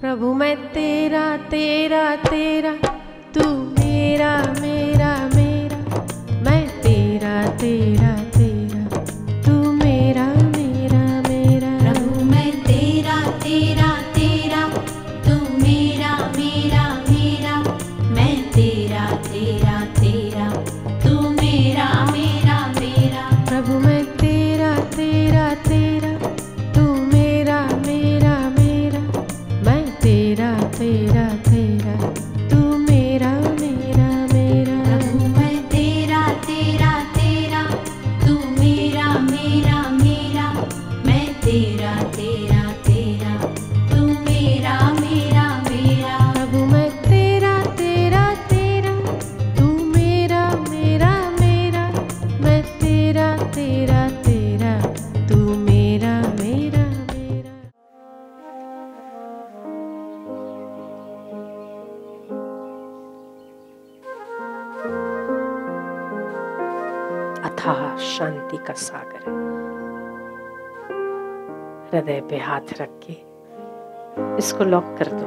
प्रभु मैं तेरा तेरा तेरा तू अथाह शांति का सागर। है हृदय पे हाथ रख के इसको लॉक कर दो।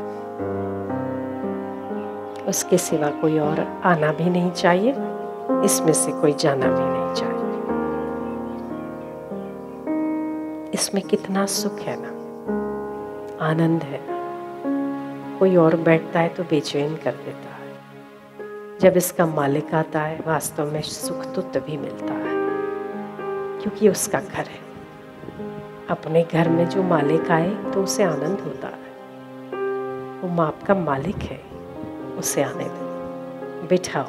उसके सिवा कोई और आना भी नहीं चाहिए, इसमें से कोई जाना भी नहीं चाहिए। इसमें कितना सुख है ना? आनंद है। ना कोई और बैठता है तो बेचैन कर देता है। जब इसका मालिक आता है, वास्तव में सुख तो तभी मिलता है। क्योंकि उसका घर है। अपने घर में जो मालिक आए तो उसे आनंद होता है। वो माप का मालिक है, उसे आने दो, बिठाओ।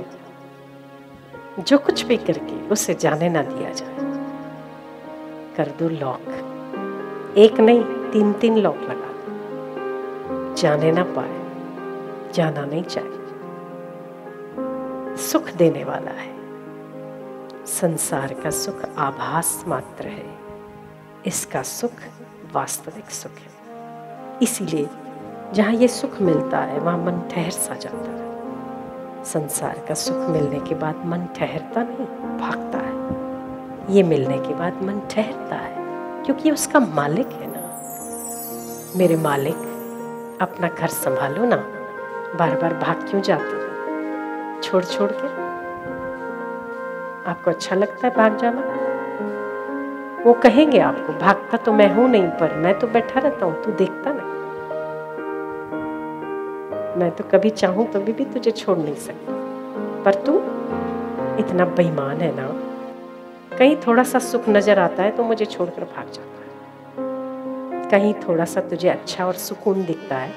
जो कुछ भी करके उसे जाने ना दिया जाए। कर दो लॉक। एक नहीं तीन तीन लॉक लगा दो। जाने ना पाए, जाना नहीं चाहिए सुख देने वाला है। संसार का सुख आभास मात्र है। इसका सुख वास्तविक सुख है। इसीलिए जहाँ ये सुख मिलता है, वहाँ मन ठहर सा जाता है। संसार का सुख मिलने के बाद मन ठहरता नहीं, भागता है। ये मिलने के बाद मन ठहरता है, क्योंकि उसका मालिक है ना। मेरे मालिक, अपना घर संभालो ना। बार बार भाग क्यों जाते छोड़ छोड़ के? आपको अच्छा लगता है भाग जाना? वो कहेंगे आपको, भागता तो मैं हूँ नहीं, पर मैं तो बैठा रहता हूँ, तू देखता नहीं। मैं तो कभी चाहूँ, कभी भी तुझे छोड़ नहीं सकता। पर तू इतना बेईमान है ना, कहीं थोड़ा सा सुख नज़र आता है तो मुझे छोड़कर भाग जाता है। कहीं थोड़ा सा तुझे अच्छा और सुकून दिखता है,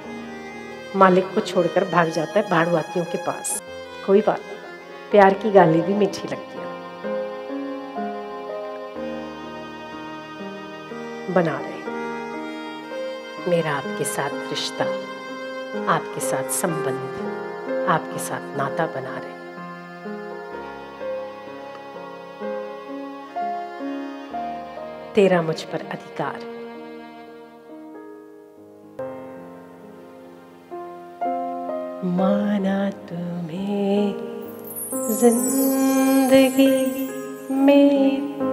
मालिक को छोड़कर भाग जाता है भाड़ुआतियों के पास। कोई बात नहीं, प्यार की गाली भी मीठी लगती है। बना रहे मेरा आपके साथ रिश्ता, आपके साथ संबंध, आपके साथ नाता बना रहे तेरा मुझ पर अधिकार माना तुम्हें ज़िंदगी में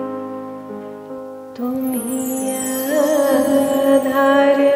आधार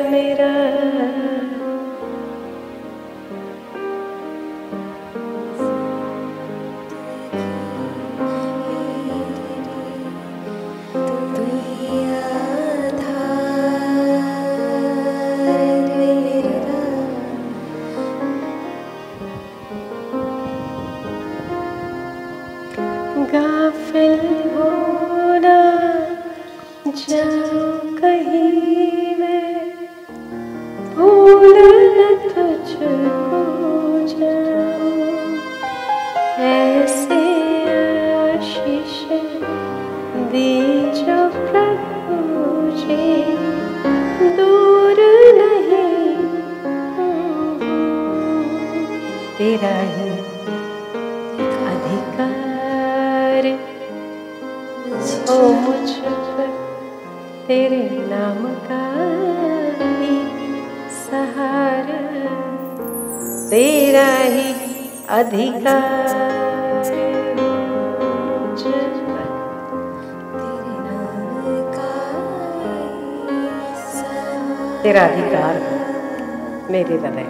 मेरे हृदय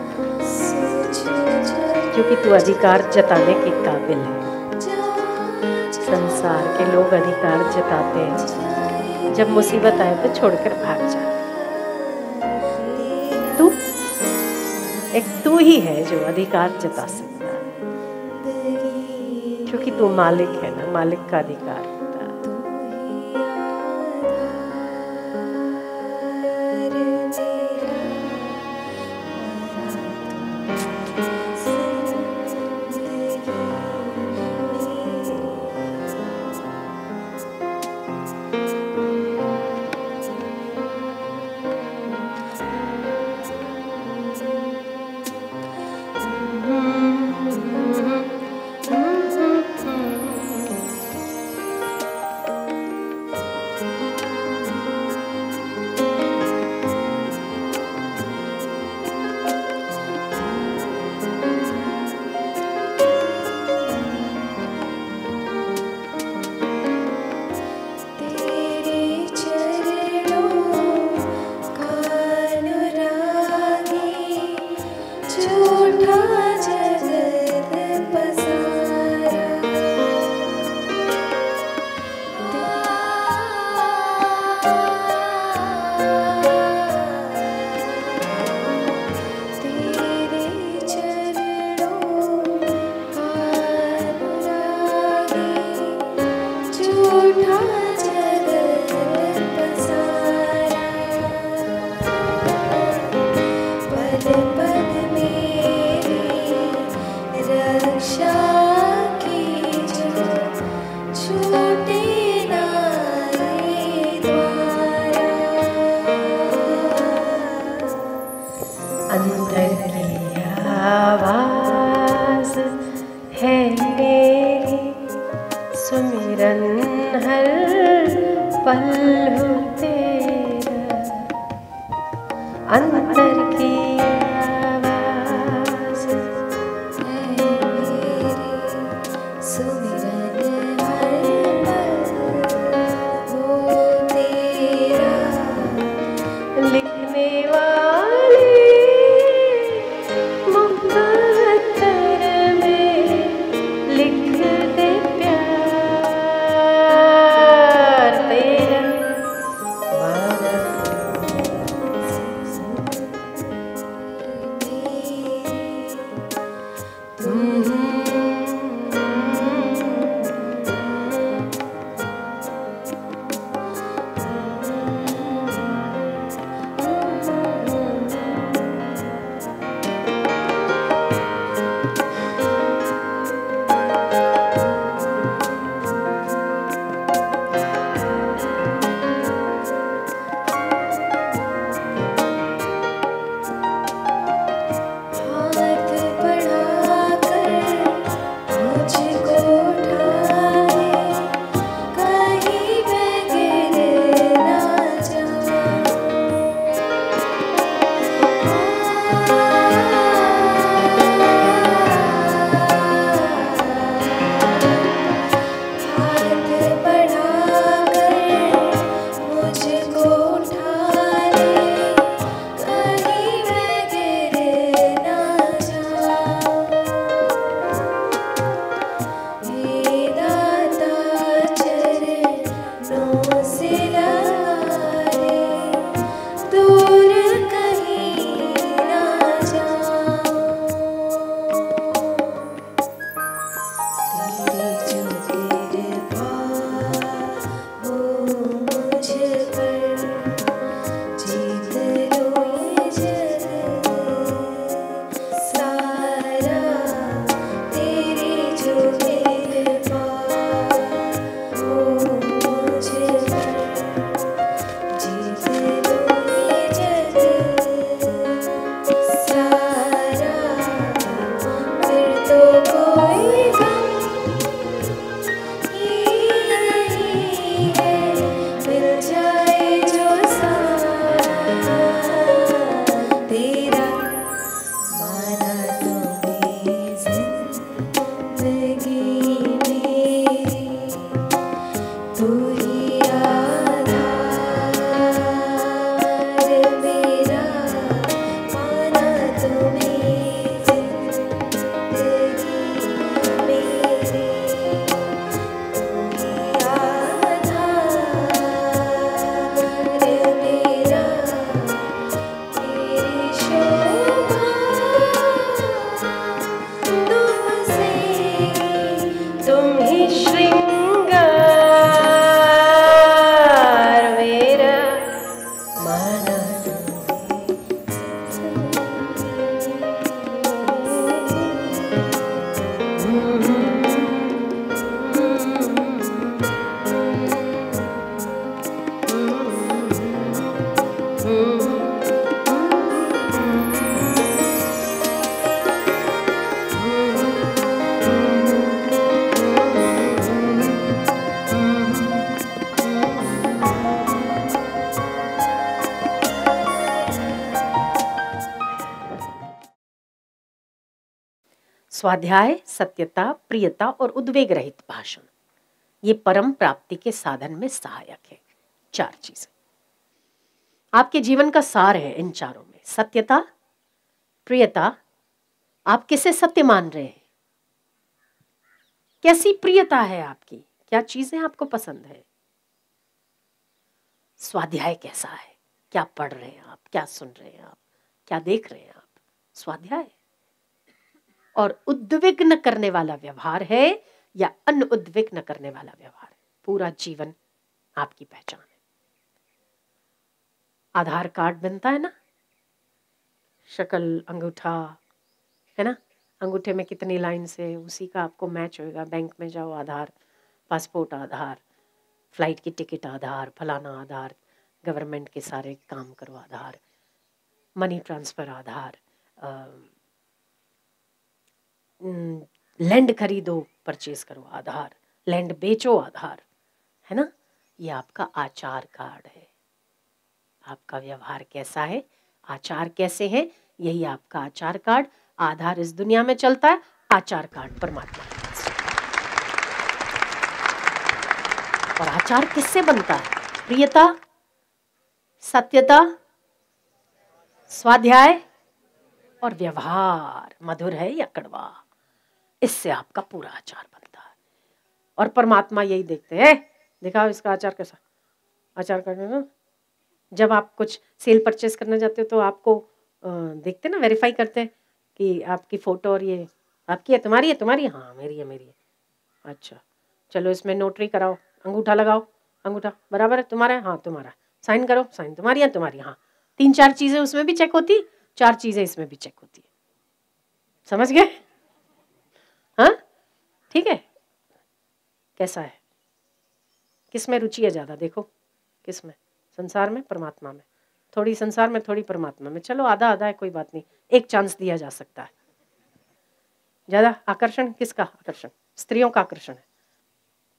क्योंकि तू अधिकार जताने के काबिल है। संसार के लोग अधिकार जताते हैं। जब मुसीबत आए तो छोड़कर भाग जाते तू, एक तू ही है जो अधिकार जता सकता है। क्योंकि तू मालिक है ना, मालिक का अधिकार। अंतर की आवाज़ है मेरी सुमिरन हर पल तेरा। अंतर की स्वाध्याय, सत्यता, प्रियता और उद्वेग रहित भाषण। ये परम प्राप्ति के साधन में सहायक है। चार चीज़ें। आपके जीवन का सार है इन चारों में। सत्यता, प्रियता, आप किसे सत्य मान रहे हैं? कैसी प्रियता है आपकी? क्या चीज़ें आपको पसंद है? स्वाध्याय कैसा है? क्या पढ़ रहे हैं आप? क्या सुन रहे हैं आप? क्या देख रहे हैं आप? स्वाध्याय। और उद्विग्न करने वाला व्यवहार है या अन उद्विग्न करने वाला व्यवहार है। पूरा जीवन आपकी पहचान है। आधार कार्ड बनता है ना? शक्ल, अंगूठा, है ना? अंगूठे में कितनी लाइन से उसी का आपको मैच होएगा। बैंक में जाओ, आधार पासपोर्ट आधार फ़्लाइट की टिकट आधार, फलाना आधार गवर्नमेंट के सारे काम करो Aadhaar money transfer Aadhaar land खरीदो, परचेज करो, आधार। लैंड बेचो, आधार। है ना? ये आपका आचार कार्ड है। आपका व्यवहार कैसा है? आचार कैसे है? यही आपका आचार कार्ड। आधार इस दुनिया में चलता है। आचार कार्ड परमात्मा और आचार किससे बनता है? प्रियता? सत्यता? स्वाध्याय? और व्यवहार? मधुर है या कड़वा? इससे आपका पूरा आचार बनता है। और परमात्मा यही देखते हैं। दिखाओ इसका आचार कैसा? आचार करने ना जब आप कुछ सेल परचेस करना चाहते हो तो आपको देखते ना वेरीफाई करते हैं कि आपकी फ़ोटो और ये आपकी है, तुम्हारी है, तुम्हारी हाँ? मेरी है मेरी है। अच्छा चलो इसमें नोटरी कराओ। अंगूठा लगाओ। अंगूठा, बराबर है? तुम्हारा है? हाँ तुम्हारा साइन करो। साइन तुम्हारी है, तुम्हारी हाँ तीन चार चीज़ें उसमें भी चेक होती, चार चीज़ें इसमें भी चेक होती। है समझ गए? ठीक है? कैसा है? किसमें रुचि है ज़्यादा? देखो, किसमें? संसार में, परमात्मा में। थोड़ी संसार में, थोड़ी परमात्मा में। चलो आधा आधा है, कोई बात नहीं। एक चांस दिया जा सकता है। ज़्यादा आकर्षण? किसका आकर्षण? स्त्रियों का आकर्षण है।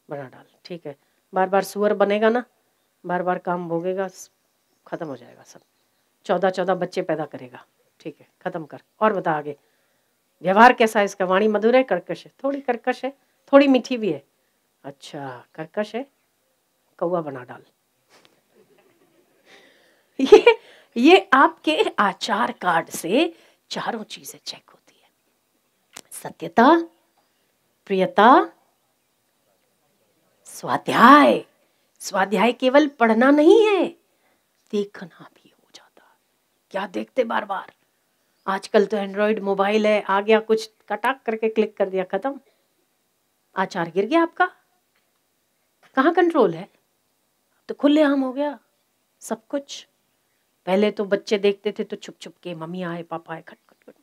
बना डाल। ठीक है। बार बार सुअर बनेगा ना बार बार काम भोगेगा ख़त्म हो जाएगा सब। चौदह चौदह बच्चे पैदा करेगा। ठीक है, ख़त्म कर। और बता आगे। व्यवहार कैसा है इसका? वाणी मधुर है, कर्कश है? थोड़ी कर्कश है, थोड़ी मीठी भी है। अच्छा कर्कश है कौआ बना डाल। ये ये आपके आचार कार्ड से चारों चीज़ें चेक होती है। सत्यता, प्रियता, स्वाध्याय। स्वाध्याय केवल पढ़ना नहीं है, देखना भी हो जाता। क्या देखते बार बार आजकल तो एंड्रॉयड मोबाइल है, आ गया कुछ, कटाक करके क्लिक कर दिया, खत्म। आचार गिर गया आपका। कहाँ कंट्रोल है? तो खुले आम हो गया, सब कुछ। पहले तो बच्चे देखते थे तो छुप छुप के, मम्मी आए, पापा आए खट खट खट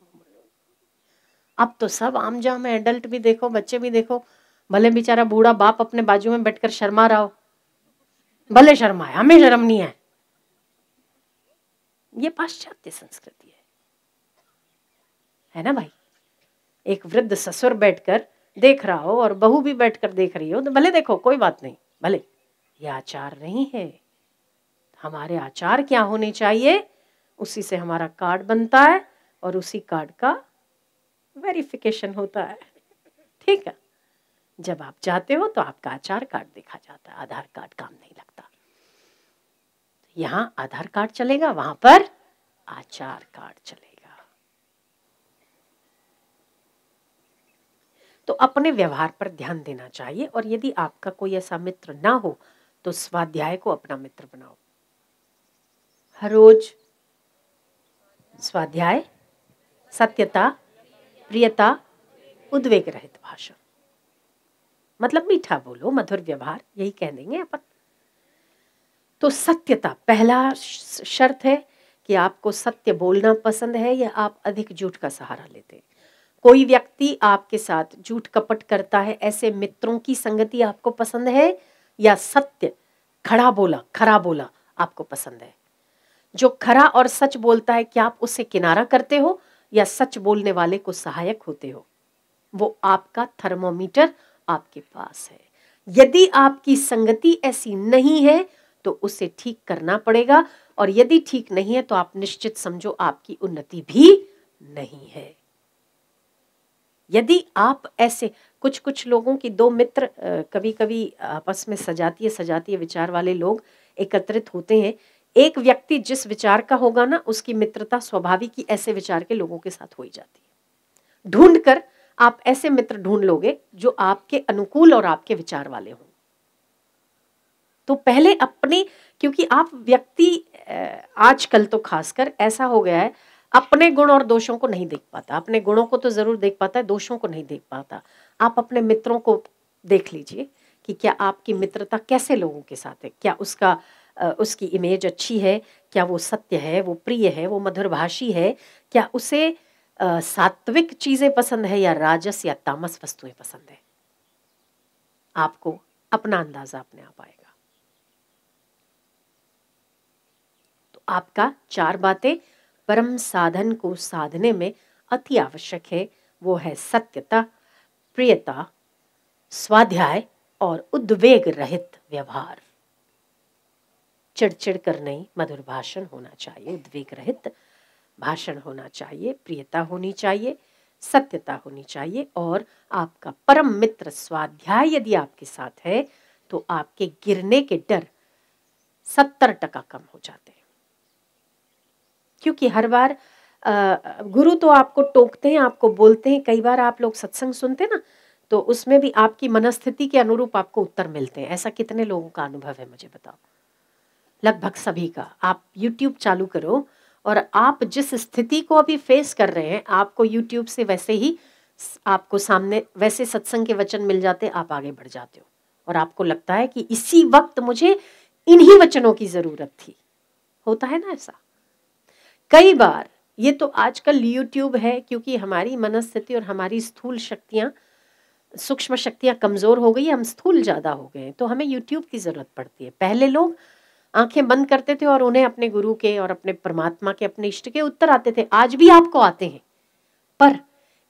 अब तो सब आम जाम है एडल्ट भी देखो, बच्चे भी देखो। भले बेचारा बूढ़ा बाप अपने बाजू में बैठकर शर्मा रहा हो। भले शर्मा है हमें शर्म नहीं है। ये पाश्चात्य संस्कृति है। है ना भाई? एक वृद्ध ससुर बैठकर देख रहा हो और बहू भी बैठकर देख रही हो तो भले देखो, कोई बात नहीं, भले। ये आचार नहीं है। हमारे आचार क्या होने चाहिए? उसी से हमारा कार्ड बनता है और उसी कार्ड का वेरिफिकेशन होता है। ठीक है? जब आप जाते हो तो आपका आचार कार्ड देखा जाता है, आधार कार्ड काम नहीं लगता। यहाँ आधार कार्ड चलेगा, वहाँ पर आचार कार्ड चलेगा। तो अपने व्यवहार पर ध्यान देना चाहिए और यदि आपका कोई ऐसा मित्र ना हो तो स्वाध्याय को अपना मित्र बनाओ। हर रोज स्वाध्याय, सत्यता, प्रियता, उद्वेग रहित भाषण। मतलब मीठा बोलो, मधुर व्यवहार, यही कह देंगे अपन। तो सत्यता, पहला शर्त है कि आपको सत्य बोलना पसंद है या आप अधिक झूठ का सहारा लेते हैं। कोई व्यक्ति आपके साथ झूठ कपट करता है, ऐसे मित्रों की संगति आपको पसंद है या सत्य? खड़ा बोला, खरा बोला आपको पसंद है। जो खरा और सच बोलता है, क्या आप उससे किनारा करते हो या सच बोलने वाले को सहायक होते हो? वो आपका थर्मोमीटर आपके पास है। यदि आपकी संगति ऐसी नहीं है तो उसे ठीक करना पड़ेगा, और यदि ठीक नहीं है तो आप निश्चित समझो आपकी उन्नति भी नहीं है। यदि आप ऐसे कुछ कुछ लोगों की दो मित्र कभी कभी आपस में सजातीय सजातीय विचार वाले लोग एकत्रित होते हैं, एक व्यक्ति जिस विचार का होगा ना, उसकी मित्रता स्वाभाविक ही ऐसे विचार के लोगों के साथ हो ही जाती है। ढूंढ कर आप ऐसे मित्र ढूंढ लोगे जो आपके अनुकूल और आपके विचार वाले हों। तो पहले अपने, क्योंकि आप व्यक्ति आजकल तो खासकर ऐसा हो गया है अपने गुण और दोषों को नहीं देख पाता। अपने गुणों को तो ज़रूर देख पाता है, दोषों को नहीं देख पाता। आप अपने मित्रों को देख लीजिए कि क्या आपकी मित्रता कैसे लोगों के साथ है? क्या उसका उसकी इमेज अच्छी है? क्या वो सत्य है? वो प्रिय है? वो मधुरभाषी है? क्या उसे सात्विक चीज़ें पसंद है या राजस या तामस वस्तुएँ पसंद है? आपको अपना अंदाज़ा अपने आप आएगा। तो आपका चार बातें परम साधन को साधने में अति आवश्यक है। वो है सत्यता, प्रियता, स्वाध्याय और उद्वेग रहित व्यवहार। चिड़चिड़ कर नहीं, मधुर भाषण होना चाहिए, उद्वेग रहित भाषण होना चाहिए, प्रियता होनी चाहिए, सत्यता होनी चाहिए और आपका परम मित्र स्वाध्याय यदि आपके साथ है तो आपके गिरने के डर सत्तर टका कम हो जाते हैं। क्योंकि हर बार गुरु तो आपको टोकते हैं, आपको बोलते हैं, कई बार आप लोग सत्संग सुनते ना तो उसमें भी आपकी मनस्थिति के अनुरूप आपको उत्तर मिलते हैं। ऐसा कितने लोगों का अनुभव है मुझे बताओ? लगभग सभी का। आप यूट्यूब चालू करो और आप जिस स्थिति को अभी फेस कर रहे हैं, आपको यूट्यूब से वैसे ही आपको सामने, वैसे सत्संग के वचन मिल जाते, आप आगे बढ़ जाते हो। और आपको लगता है कि इसी वक्त मुझे इन्हीं वचनों की ज़रूरत थी। होता है ना ऐसा? कई बार ये तो आजकल यूट्यूब है, क्योंकि हमारी मनस्थिति और हमारी स्थूल शक्तियाँ, सूक्ष्म शक्तियाँ कमज़ोर हो गई हम स्थूल ज़्यादा हो गए तो हमें यूट्यूब की ज़रूरत पड़ती है। पहले लोग आँखें बंद करते थे और उन्हें अपने गुरु के और अपने परमात्मा के, अपने इष्ट के उत्तर आते थे। आज भी आपको आते हैं, पर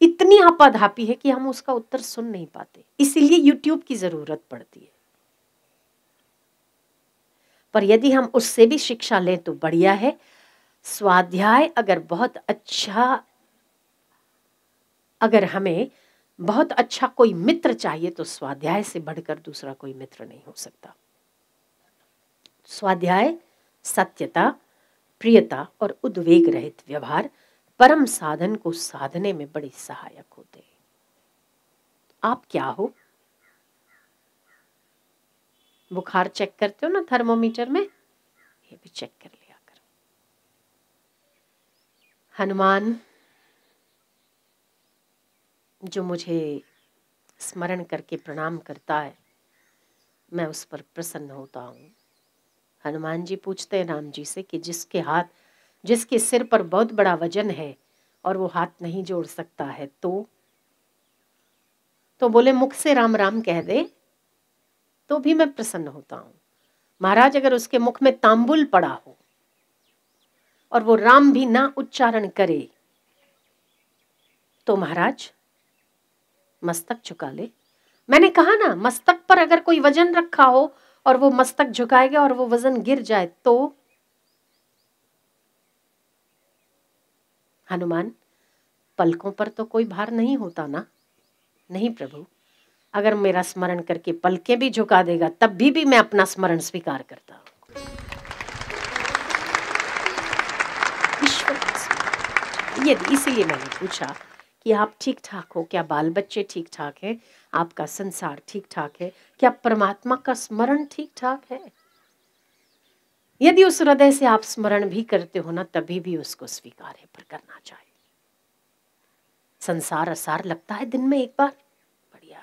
इतनी आपाधापी है कि हम उसका उत्तर सुन नहीं पाते। इसीलिए यूट्यूब की ज़रूरत पड़ती है। पर यदि हम उससे भी शिक्षा लें तो बढ़िया है। स्वाध्याय अगर बहुत अच्छा अगर हमें बहुत अच्छा कोई मित्र चाहिए तो स्वाध्याय से बढ़कर दूसरा कोई मित्र नहीं हो सकता। स्वाध्याय सत्यता, प्रियता और उद्वेग रहित व्यवहार परम साधन को साधने में बड़े सहायक होते हैं। आप क्या हो? बुखार चेक करते हो ना थर्मोमीटर में? ये भी चेक कर लिया हनुमान, जो मुझे स्मरण करके प्रणाम करता है, मैं उस पर प्रसन्न होता हूँ। हनुमान जी पूछते हैं राम जी से कि जिसके हाथ, जिसके सिर पर बहुत बड़ा वज़न है और वो हाथ नहीं जोड़ सकता है तो? तो बोले, मुख से राम राम कह दे तो भी मैं प्रसन्न होता हूँ। महाराज, अगर उसके मुख में तांबुल पड़ा हो और वो राम भी ना उच्चारण करे। तो महाराज, मस्तक झुका ले। मैंने कहा ना, मस्तक पर अगर कोई वज़न रखा हो और वो मस्तक झुकाएगा और वो वज़न गिर जाए तो? हनुमान, पलकों पर तो कोई भार नहीं होता ना? नहीं प्रभु, अगर मेरा स्मरण करके पलकें भी झुका देगा, तब भी भी मैं अपना स्मरण स्वीकार करता हूँ। यदि इसीलिए मैंने पूछा कि आप ठीक ठाक हो? क्या बाल बच्चे ठीक ठाक हैं? आपका संसार ठीक ठाक है? क्या परमात्मा का स्मरण ठीक ठाक है? यदि उस हृदय से आप स्मरण भी करते हो ना, तभी भी उसको स्वीकार है, पर करना चाहिए। संसार असार लगता है दिन में एक बार। बढ़िया।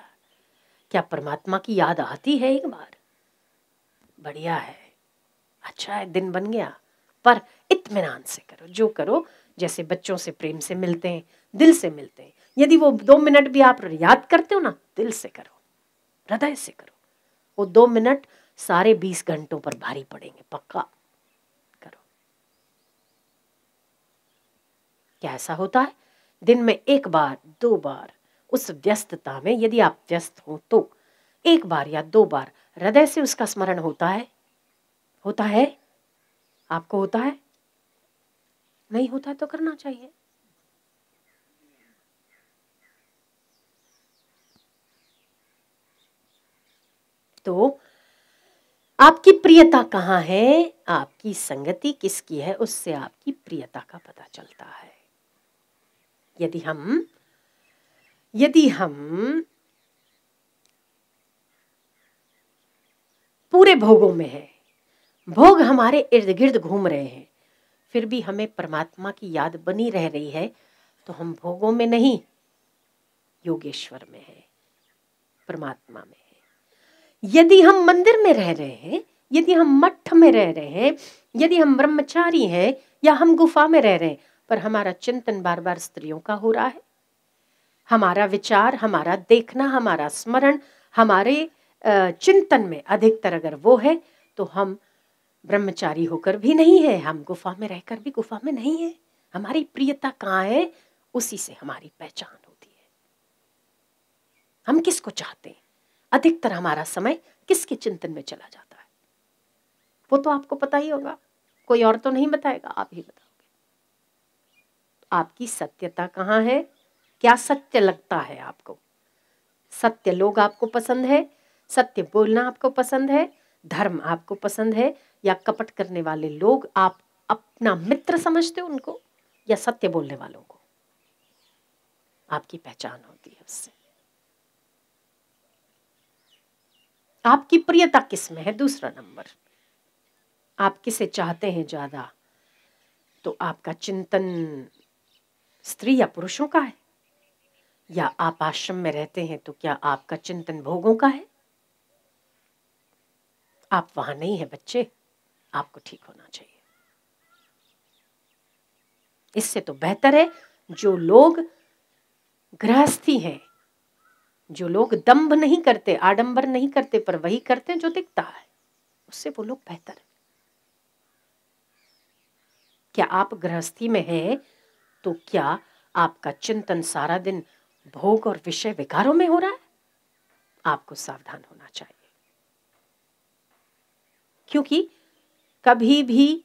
क्या परमात्मा की याद आती है एक बार? बढ़िया है। अच्छा है, दिन बन गया। पर इतमान से करो, जो करो जैसे बच्चों से प्रेम से मिलते हैं, दिल से मिलते हैं। यदि वो दो मिनट भी आप याद करते हो ना, दिल से करो, हृदय से करो। वो दो मिनट सारे बीस घंटों पर भारी पड़ेंगे, पक्का करो। क्या ऐसा होता है? दिन में एक बार, दो बार, उस व्यस्तता में यदि आप व्यस्त हो तो एक बार या दो बार, हृदय से उसका स्मरण होता है? होता है? आपको होता है? नहीं होता तो करना चाहिए। तो आपकी प्रियता कहाँ है? आपकी संगति किसकी है? उससे आपकी प्रियता का पता चलता है। यदि हम यदि हम पूरे भोगों में है, भोग हमारे इर्द गिर्द घूम रहे हैं फिर भी हमें परमात्मा की याद बनी रह रही है तो हम भोगों में नहीं, योगेश्वर में है, परमात्मा में है। यदि हम मंदिर में रह रहे हैं, यदि हम मठ में रह रहे हैं, यदि हम ब्रह्मचारी हैं, या हम गुफा में रह रहे हैं, पर हमारा चिंतन बार बार स्त्रियों का हो रहा है। हमारा विचार, हमारा देखना, हमारा स्मरण, हमारे चिंतन में अधिकतर अगर वो है तो हम ब्रह्मचारी होकर भी नहीं है, हम गुफा में रहकर भी गुफा में नहीं है। हमारी प्रियता कहाँ है? उसी से हमारी पहचान होती है। हम किसको चाहते हैं? अधिकतर हमारा समय किसके चिंतन में चला जाता है? वो तो आपको पता ही होगा। कोई और तो नहीं बताएगा, आप ही बताओगे। आपकी सत्यता कहाँ है? क्या सत्य लगता है आपको? सत्य लोग आपको पसंद है? सत्य बोलना आपको पसंद है? धर्म आपको पसंद है या कपट करने वाले लोग आप अपना मित्र समझते हो उनको या सत्य बोलने वालों को? आपकी पहचान होती है उससे। आपकी प्रियता किसमें है? दूसरा नंबर। आप किसे चाहते हैं ज़्यादा? तो आपका चिंतन स्त्री या पुरुषों का है? या आप आश्रम में रहते हैं तो क्या आपका चिंतन भोगों का है? आप वहाँ नहीं है, बच्चे। आपको ठीक होना चाहिए। इससे तो बेहतर है, जो लोग गृहस्थी हैं, जो लोग दम्भ नहीं करते, आडंबर नहीं करते, पर वही करते हैं जो दिखता है, उससे वो लोग बेहतर है। क्या आप गृहस्थी में हैं तो क्या आपका चिंतन सारा दिन भोग और विषय विकारों में हो रहा है? आपको सावधान होना क्योंकि कभी भी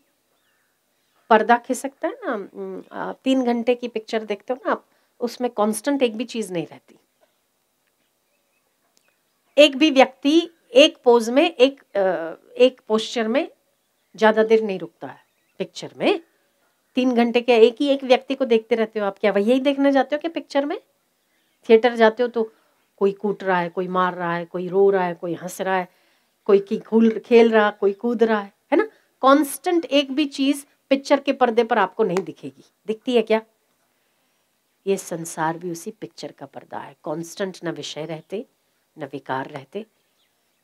पर्दा खिसकता है ना तीन घंटे की पिक्चर देखते हो ना आप, उसमें कांस्टेंट एक भी चीज़ नहीं रहती। एक भी व्यक्ति एक पोज में, एक एक पोस्चर में ज़्यादा देर नहीं रुकता है पिक्चर में। तीन घंटे के एक ही एक व्यक्ति को देखते रहते हो आप? क्या वही देखने जाते हो क्या पिक्चर में? थिएटर जाते हो तो कोई कूट रहा है, कोई मार रहा है, कोई रो रहा है, कोई हंस रहा है कोई की खूल रहा, कोई कूद रहा है है ना? कांस्टेंट एक भी चीज़ पिक्चर के पर्दे पर आपको नहीं दिखेगी। दिखती है क्या? ये संसार भी उसी पिक्चर का पर्दा है। कांस्टेंट न विषय रहते, न विकार रहते,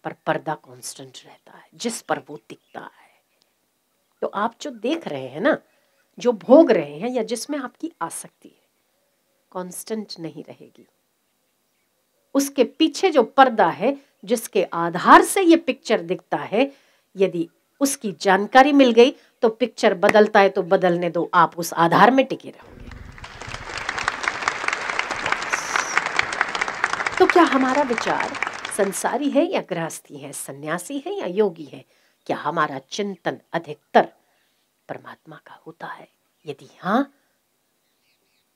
पर पर्दा कांस्टेंट रहता है। जिस पर वो दिखता है। तो आप जो देख रहे हैं ना, जो भोग रहे हैं या जिसमें आपकी आसक्ति है कांस्टेंट नहीं रहेगी। उसके पीछे जो पर्दा है, जिसके आधार से ये पिक्चर दिखता है, यदि उसकी जानकारी मिल गई तो पिक्चर बदलता है तो बदलने दो, आप उस आधार में टिके रहोगे। तो क्या हमारा विचार संसारी है या गृहस्थी है, सन्यासी है या योगी है? क्या हमारा चिंतन अधिकतर परमात्मा का होता है? यदि हाँ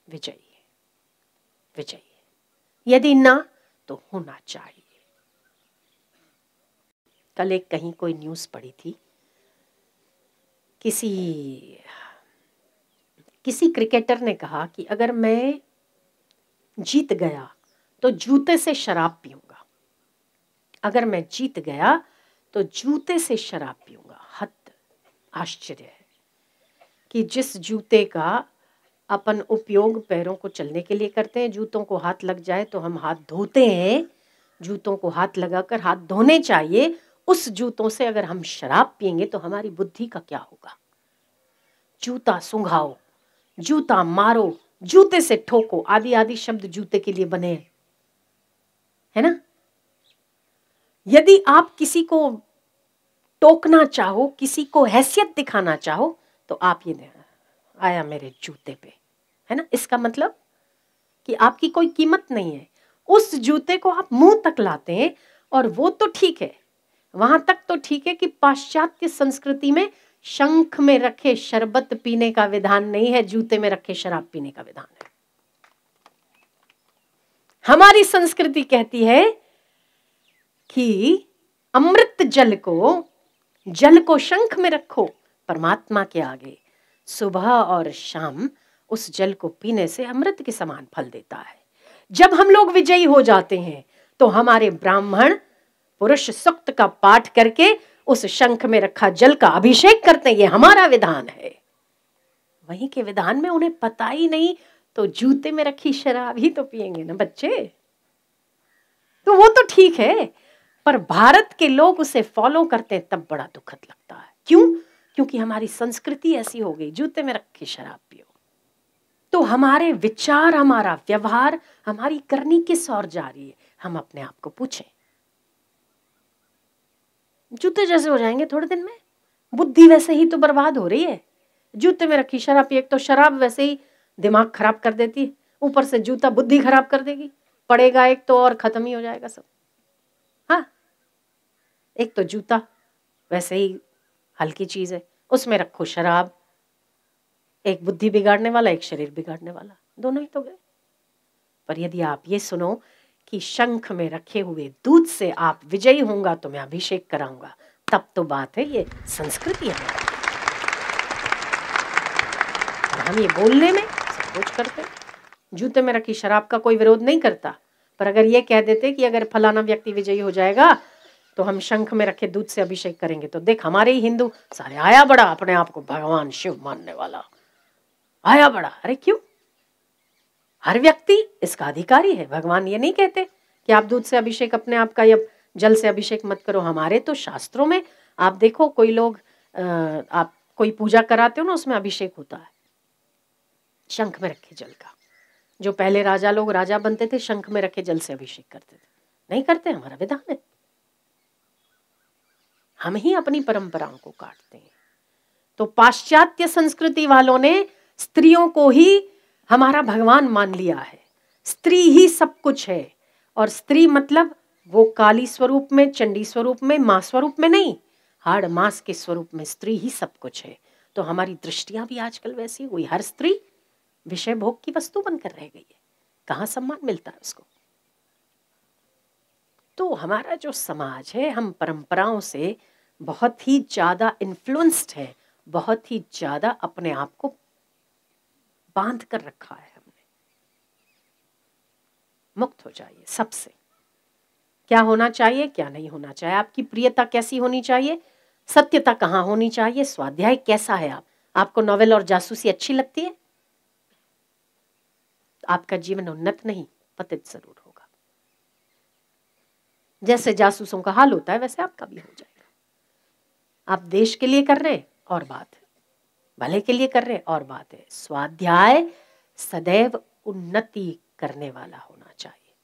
विजयी विजयी यदि ना तो होना चाहिए। कल एक कहीं कोई न्यूज़ पढ़ी थी। किसी किसी क्रिकेटर ने कहा कि अगर मैं जीत गया तो जूते से शराब पीऊँगा। अगर मैं जीत गया तो जूते से शराब पीऊँगा। हद, आश्चर्य है कि जिस जूते का अपन उपयोग पैरों को चलने के लिए करते हैं। जूतों को हाथ लग जाए तो हम हाथ धोते हैं। जूतों को हाथ लगाकर हाथ धोने चाहिए। उस जूतों से अगर हम शराब पियेंगे तो हमारी बुद्धि का क्या होगा? जूता सुंघाओ, जूता मारो, जूते से ठोको। आदि आदि शब्द जूते के लिए बने हैं। है ना? यदि आप किसी को टोकना चाहो, किसी को हैसियत दिखाना चाहो तो आप ये आया मेरे जूते पे। है ना? इसका मतलब कि आपकी कोई कीमत नहीं है। उस जूते को आप मुँह तक लाते हैं और वो तो ठीक है। वहाँ तक तो ठीक है कि पाश्चात्य संस्कृति में शंख में रखे शरबत पीने का विधान नहीं है, जूते में रखे शराब पीने का विधान है। हमारी संस्कृति कहती है कि अमृत जल को जल को शंख में रखो, परमात्मा के आगे। सुबह और शाम उस जल को पीने से अमृत के समान फल देता है। जब हम लोग विजयी हो जाते हैं तो हमारे ब्राह्मण पुरुष सुक्त का पाठ करके उस शंख में रखा जल का अभिषेक करते हैं। ये हमारा विधान है। वहीं के विधान में उन्हें पता ही नहीं तो जूते में रखी शराब ही तो पिएँगे ना बच्चे। तो वो तो ठीक है, पर भारत के लोग उसे फॉलो करते हैं, तब बड़ा दुखद लगता है। क्यों? क्योंकि हमारी संस्कृति ऐसी हो गई, जूते में रखी शराब पियो। तो हमारे विचार, हमारा व्यवहार, हमारी करनी किस और जा रही है, हम अपने आप को पूछें। जूते जैसे हो जाएँगे थोड़े दिन में। बुद्धि वैसे ही तो बर्बाद हो रही है। जूते में रखी शराब, एक तो शराब वैसे ही दिमाग खराब कर देती है। ऊपर से जूता बुद्धि खराब कर देगी। पड़ेगा एक तो और खत्म ही हो जाएगा सब। हाँ एक तो जूता वैसे ही हल्की चीज़ है। उसमें रखो शराब। एक बुद्धि बिगाड़ने वाला, एक शरीर बिगाड़ने वाला। दोनों ही तो गए। पर यदि आप ये सुनो कि शंख में रखे हुए दूध से आप विजयी होंगे तो मैं अभिषेक कराऊँगा। तब तो बात है ये संस्कृति है। हम ये बोलने में सब कुछ करते जूते में रखी शराब का कोई विरोध नहीं करता। पर अगर ये कह देते कि अगर फलाना व्यक्ति विजयी हो जाएगा तो हम शंख में रखे दूध से अभिषेक करेंगे। तो देख, हमारे ही हिंदू सारे आया बड़ा अपने आप को भगवान शिव मानने वाला। आया बड़ा। अरे क्यों? हर व्यक्ति इसका अधिकारी है। भगवान ये नहीं कहते कि आप दूध से अभिषेक अपने आप का या जल से अभिषेक मत करो। हमारे तो शास्त्रों में आप देखो, कोई लोग आप कोई पूजा कराते हो ना, उसमें अभिषेक होता है। शंख में रखे जल का। जो पहले राजा लोग राजा बनते थे, शंख में रखे जल से अभिषेक करते थे। नहीं करते? हमारा विधान है। हम ही अपनी परंपराओं को काटते हैं। तो पाश्चात्य संस्कृति वालों ने स्त्रियों को ही हमारा भगवान मान लिया है। स्त्री ही सब कुछ है। और स्त्री मतलब वो काली स्वरूप में, चंडी स्वरूप में, माँ स्वरूप में नहीं, हाड़ मास के स्वरूप में स्त्री ही सब कुछ है। तो हमारी दृष्टियाँ भी आजकल वैसी हुई। हर स्त्री विषय भोग की वस्तु बनकर रह गई है। कहाँ सम्मान मिलता है उसको? तो हमारा जो समाज है, हम परंपराओं से बहुत ही ज़्यादा इन्फ्लुएंस्ड है, बहुत ही ज़्यादा अपने आप को बाँध कर रखा है हमने। मुक्त हो जाइए सबसे। क्या होना चाहिए, क्या नहीं होना चाहिए? आपकी प्रियता कैसी होनी चाहिए? सत्यता कहाँ होनी चाहिए? स्वाध्याय कैसा है आप? आपको नॉवेल और जासूसी अच्छी लगती है? आपका जीवन उन्नत नहीं, पतित ज़रूर होगा जैसे जासूसों का हाल होता है, वैसे आपका भी हो जाएगा। आप देश के लिए कर रहे हैं, और बात है। भले के लिए कर रहे हैं, और बात है। स्वाध्याय सदैव उन्नति करने वाला होना चाहिए।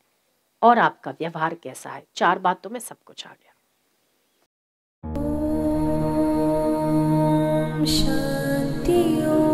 और आपका व्यवहार कैसा है? चार बातों में सब कुछ आ गया। सर्वे